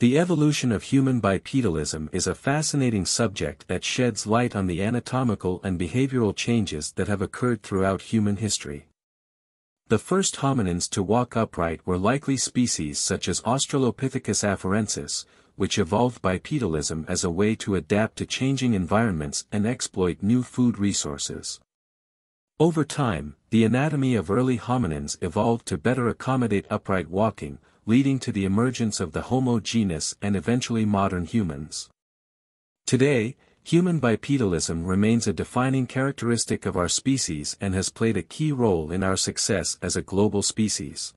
The evolution of human bipedalism is a fascinating subject that sheds light on the anatomical and behavioral changes that have occurred throughout human history. The first hominins to walk upright were likely species such as Australopithecus afarensis, which evolved bipedalism as a way to adapt to changing environments and exploit new food resources. Over time, the anatomy of early hominins evolved to better accommodate upright walking, leading to the emergence of the Homo genus and eventually modern humans. Today, human bipedalism remains a defining characteristic of our species and has played a key role in our success as a global species.